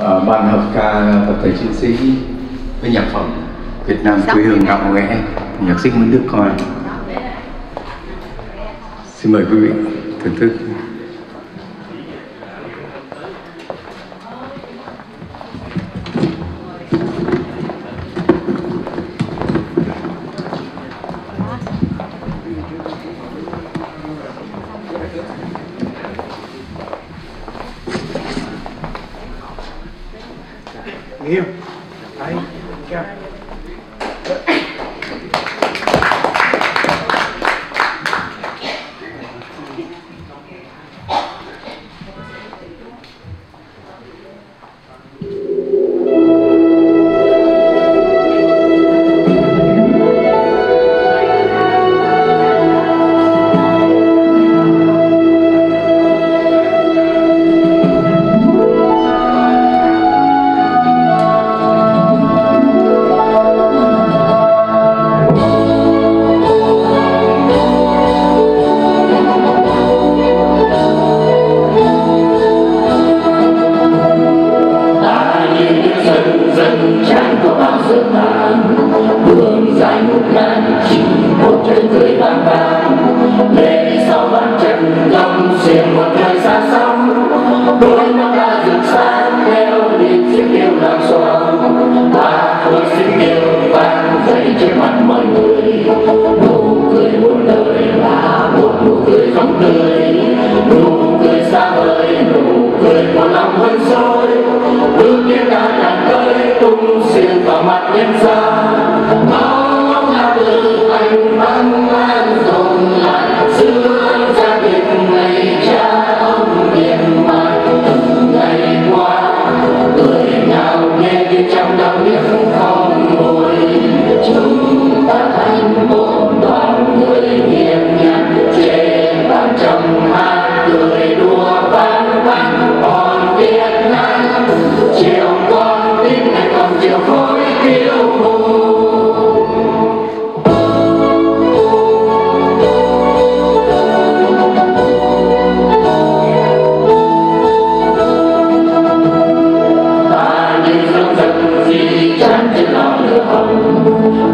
uh, ban hợp ca tập thể chiến sĩ với nhạc phẩm Việt Nam quê hương ngạo nghễ nhạc sĩ Nguyễn Đức Coi xin mời quý vị thưởng thức nghiêm tay kêu có bao hương danh ngàn chỉ một trời dưới vang vang lễ sau bàn chân lòng xiềng một thời xa xăm đôi mắt ta rực sáng theo niềm chiếc kêu làm xoàng ta thôi xin kêu vang dậy trên mặt mọi người nụ cười muôn đời là một nụ cười không tươi nụ cười xa vời nụ cười của lòng hơn sôi bước tiến ta đàn tới tung xin vào mặt nhân gian.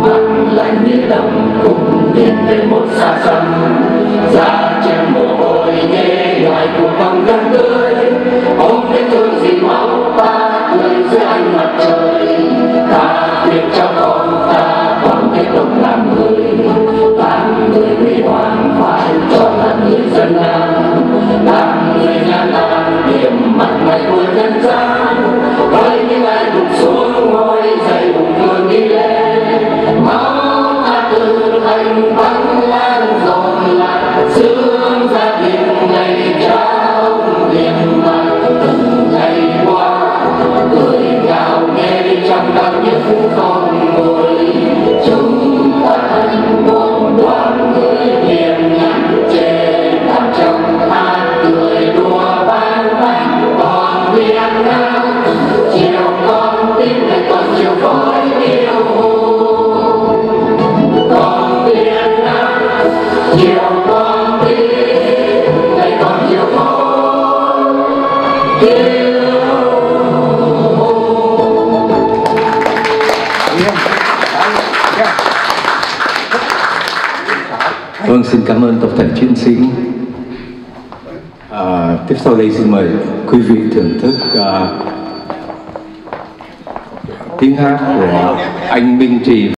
Mắt lạnh như đông cùng tiến về một xa xăm ra con ta còn tiếp tục làm người làm người huy hoàng phải cho là người dân nam làm người nhà nam điểm mặt ngày của nhân gian với những ai gục xuống ngôi dậy cùng cường đi lên máu ta từ thành băng lan dồn lại xương Vâng, xin cảm ơn tập thể chiến sĩ. À, tiếp sau đây xin mời quý vị thưởng thức à, tiếng hát của anh Minh Trì